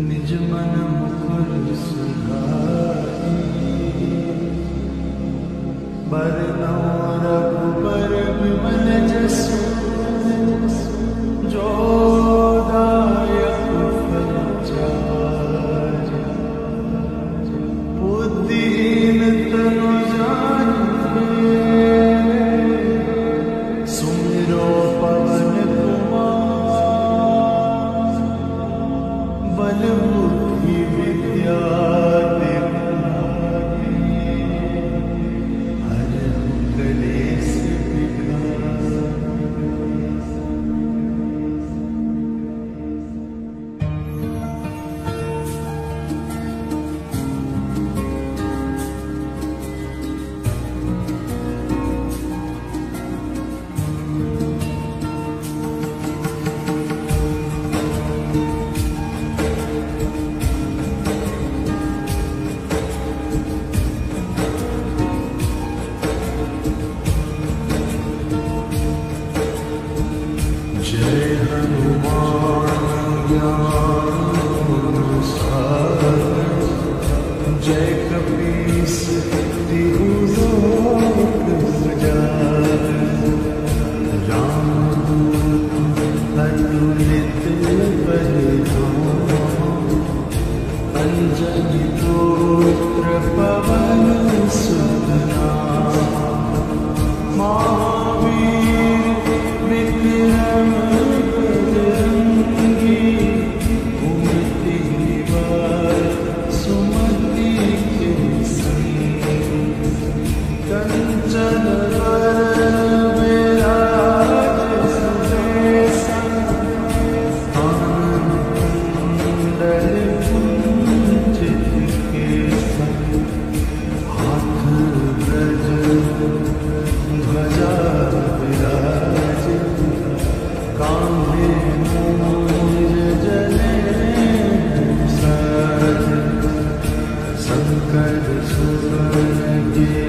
निज मन सुधारी अंजनी पुत्र शंकर सुवन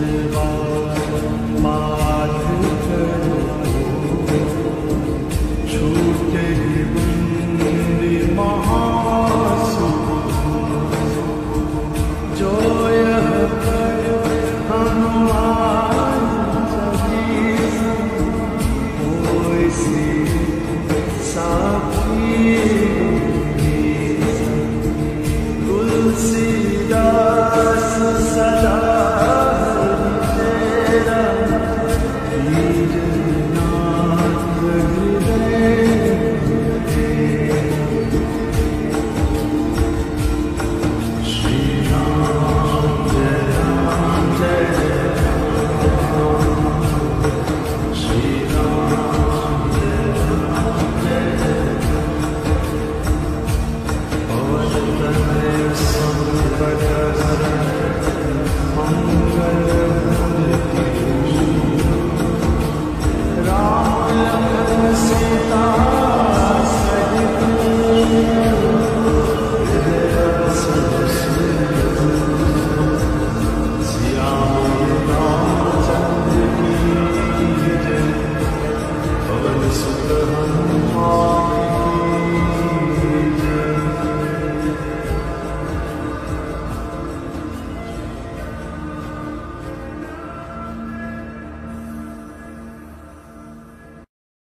live on.